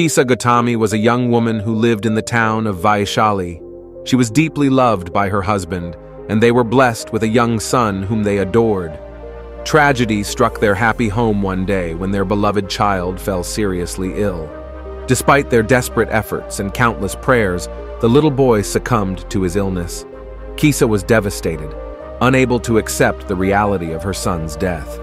Kisa Gotami was a young woman who lived in the town of Vaishali. She was deeply loved by her husband, and they were blessed with a young son whom they adored. Tragedy struck their happy home one day when their beloved child fell seriously ill. Despite their desperate efforts and countless prayers, the little boy succumbed to his illness. Kisa was devastated, unable to accept the reality of her son's death.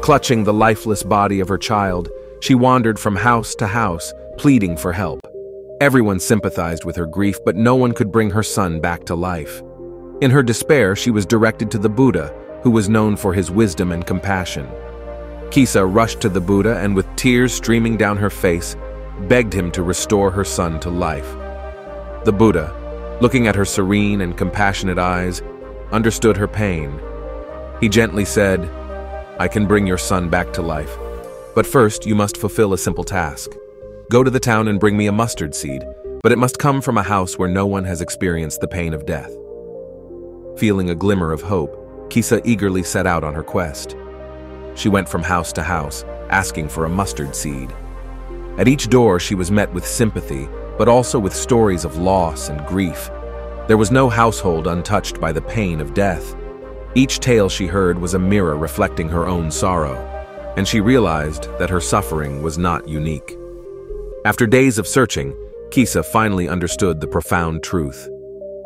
Clutching the lifeless body of her child, she wandered from house to house, pleading for help. Everyone sympathized with her grief, but no one could bring her son back to life. In her despair, she was directed to the Buddha, who was known for his wisdom and compassion. Kisa rushed to the Buddha and with tears streaming down her face, begged him to restore her son to life. The Buddha, looking at her serene and compassionate eyes, understood her pain. He gently said, I can bring your son back to life. But first, you must fulfill a simple task. Go to the town and bring me a mustard seed, but it must come from a house where no one has experienced the pain of death. Feeling a glimmer of hope, Kisa eagerly set out on her quest. She went from house to house, asking for a mustard seed. At each door, she was met with sympathy, but also with stories of loss and grief. There was no household untouched by the pain of death. Each tale she heard was a mirror reflecting her own sorrow, and she realized that her suffering was not unique. After days of searching, Kisa finally understood the profound truth.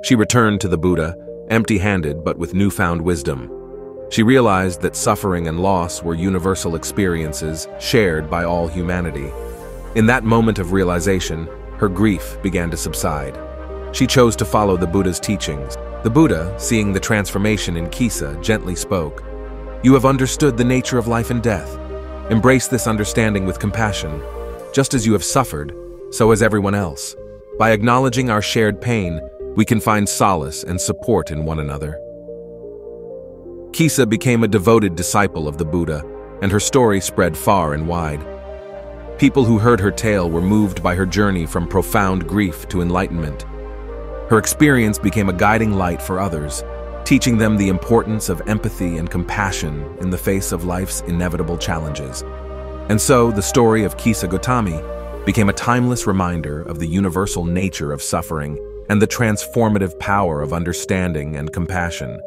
She returned to the Buddha, empty-handed but with newfound wisdom. She realized that suffering and loss were universal experiences shared by all humanity. In that moment of realization, her grief began to subside. She chose to follow the Buddha's teachings. The Buddha, seeing the transformation in Kisa, gently spoke, You have understood the nature of life and death. Embrace this understanding with compassion. Just as you have suffered, so has everyone else. By acknowledging our shared pain, we can find solace and support in one another. Kisa became a devoted disciple of the Buddha, and her story spread far and wide. People who heard her tale were moved by her journey from profound grief to enlightenment. Her experience became a guiding light for others, teaching them the importance of empathy and compassion in the face of life's inevitable challenges. And so, the story of Kisa Gotami became a timeless reminder of the universal nature of suffering and the transformative power of understanding and compassion.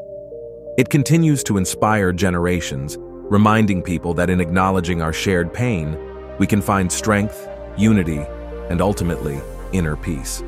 It continues to inspire generations, reminding people that in acknowledging our shared pain, we can find strength, unity, and ultimately, inner peace.